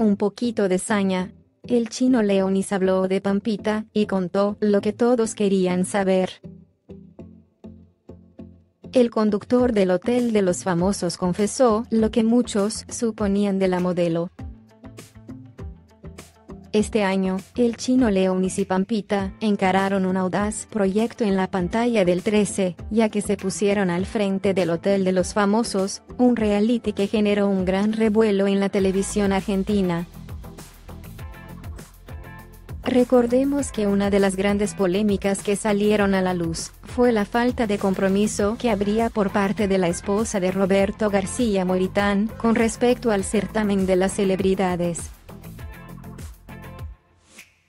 Un poquito de saña. El chino Leonis habló de Pampita, y contó lo que todos querían saber. El conductor del Hotel de los Famosos confesó lo que muchos suponían de la modelo. Este año, el chino Leonis y Pampita encararon un audaz proyecto en la pantalla del 13, ya que se pusieron al frente del Hotel de los Famosos, un reality que generó un gran revuelo en la televisión argentina. Recordemos que una de las grandes polémicas que salieron a la luz fue la falta de compromiso que habría por parte de la esposa de Roberto García Moritán con respecto al certamen de las celebridades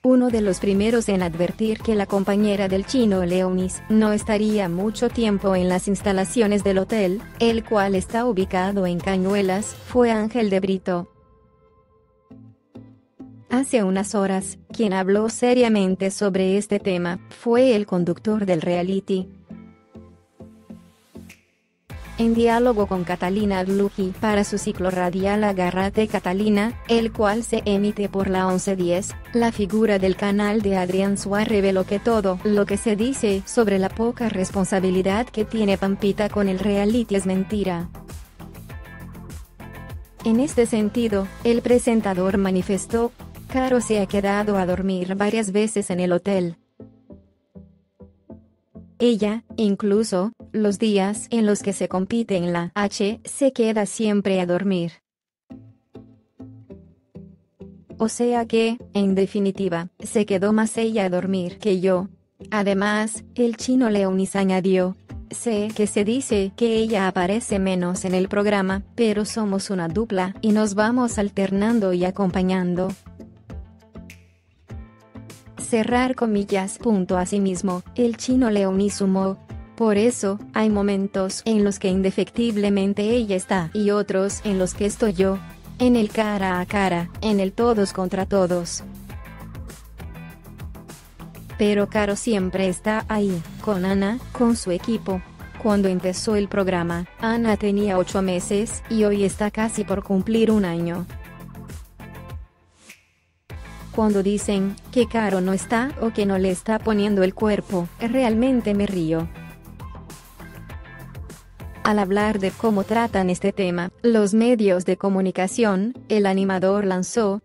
uno de los primeros en advertir que la compañera del chino Leonis no estaría mucho tiempo en las instalaciones del hotel, el cual está ubicado en Cañuelas, fue Ángel de Brito. Hace unas horas, quien habló seriamente sobre este tema, fue el conductor del reality, en diálogo con Catalina Gluji para su ciclo radial Agárrate Catalina, el cual se emite por la 1110, la figura del canal de Adrián Suárez reveló que todo lo que se dice sobre la poca responsabilidad que tiene Pampita con el reality es mentira. En este sentido, el presentador manifestó, Caro se ha quedado a dormir varias veces en el hotel, ella, incluso, los días en los que se compite en la H, se queda siempre a dormir. O sea que, en definitiva, se quedó más ella a dormir que yo. Además, el chino Leonis añadió, Sé que se dice que ella aparece menos en el programa, pero somos una dupla y nos vamos alternando y acompañando cerrar comillas. Punto asimismo, el chino Leonis sumó. Por eso, hay momentos en los que indefectiblemente ella está y otros en los que estoy yo. En el cara a cara, en el todos contra todos. Pero Caro siempre está ahí, con Ana, con su equipo. Cuando empezó el programa, Ana tenía 8 meses y hoy está casi por cumplir un año. Cuando dicen que Caro no está o que no le está poniendo el cuerpo, realmente me río. Al hablar de cómo tratan este tema, los medios de comunicación, el animador lanzó,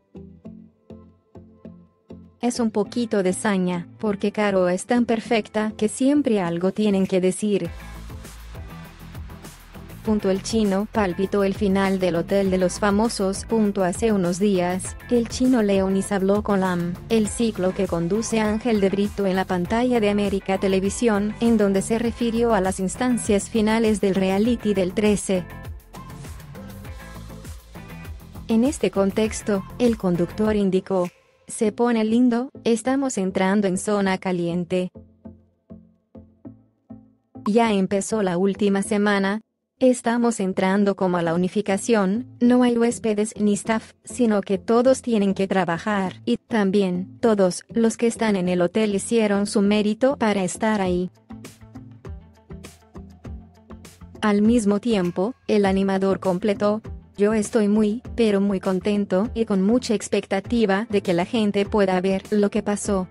es un poquito de saña, porque Caro es tan perfecta que siempre algo tienen que decir. El chino palpitó el final del Hotel de los Famosos. Hace unos días, el chino Leonis habló con LAM, el ciclo que conduce Ángel de Brito en la pantalla de América Televisión, en donde se refirió a las instancias finales del reality del 13. En este contexto, el conductor indicó, se pone lindo, estamos entrando en zona caliente. Ya empezó la última semana, Estamos entrando como a la unificación, no hay huéspedes ni staff, sino que todos tienen que trabajar, y también, todos, los que están en el hotel hicieron su mérito para estar ahí. Al mismo tiempo, el animador completó, yo estoy muy, pero muy contento y con mucha expectativa de que la gente pueda ver lo que pasó.